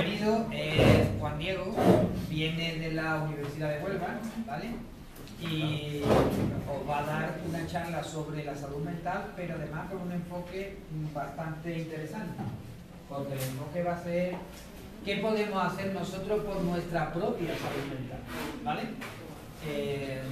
Querido, eh, Juan Diego viene de la Universidad de Huelva, ¿vale? Y os va a dar una charla sobre la salud mental, pero además con un enfoque bastante interesante. Porque el enfoque va a ser qué podemos hacer nosotros por nuestra propia salud mental, ¿vale? Eh,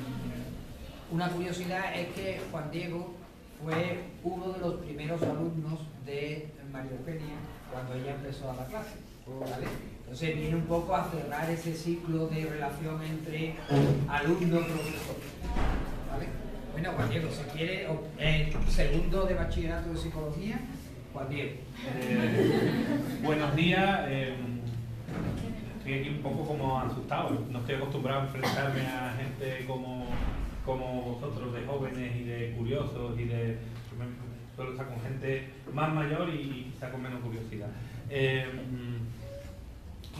una curiosidad es que Juan Diego fue uno de los primeros alumnos de María Eugenia cuando ella empezó a dar clase. ¿Vale? Entonces viene un poco a cerrar ese ciclo de relación entre alumno-profesor. ¿vale? Bueno, Juan Diego, si quiere, eh, segundo de bachillerato de psicología, Juan Diego. Eh, buenos días. Eh, estoy aquí un poco como asustado. No estoy acostumbrado a enfrentarme a gente como, como vosotros, de jóvenes y de curiosos y de suelo estar con gente más mayor y quizá con menos curiosidad. Eh,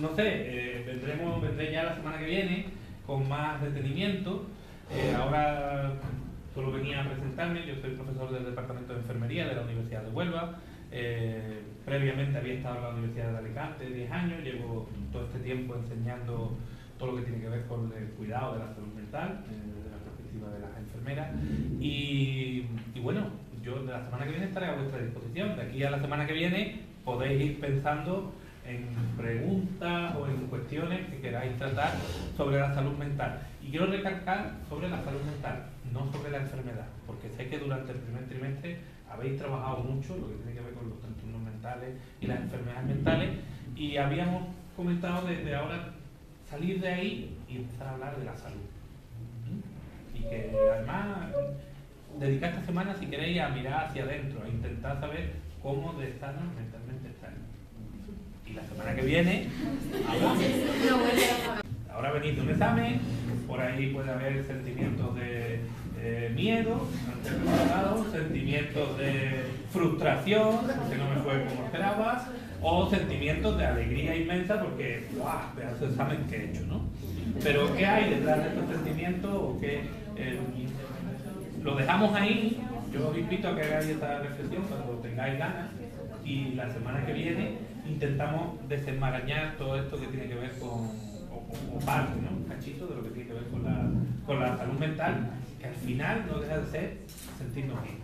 no sé, eh, vendremos, vendré ya la semana que viene con más detenimiento. Eh, ahora solo venía a presentarme, yo soy profesor del Departamento de Enfermería de la Universidad de Huelva. previamente había estado en la Universidad de Alicante 10 años, llevo todo este tiempo enseñando todo lo que tiene que ver con el cuidado de la salud mental desde la perspectiva de las enfermeras. y bueno, yo de la semana que viene estaré a vuestra disposición. De aquí a la semana que viene podéis ir pensando en preguntas o en cuestiones que queráis tratar sobre la salud mental. Y quiero recalcar sobre la salud mental, no sobre la enfermedad, porque sé que durante el primer trimestre habéis trabajado mucho lo que tiene que ver con los trastornos mentales y las enfermedades mentales y habíamos comentado desde ahora salir de ahí y empezar a hablar de la salud. Y que además dedicar esta semana, si queréis, a mirar hacia adentro, a intentar saber cómo de sanos mentalmente estáis. Y la semana que viene, Ahora venís de un examen, por ahí puede haber sentimientos de miedo sentimientos de frustración, porque no me fue como esperaba, o sentimientos de alegría inmensa porque, ¡guau! De examen que he hecho, ¿no? Pero, ¿qué hay detrás de estos sentimientos? ¿O qué, eh, lo dejamos ahí. Yo os invito a que hagáis esta reflexión cuando tengáis ganas y la semana que viene intentamos desenmarañar todo esto que tiene que ver con, o, parte, ¿no? Un cachito de lo que tiene que ver con la, con la salud mental, que al final no deja de ser sentirnos bien.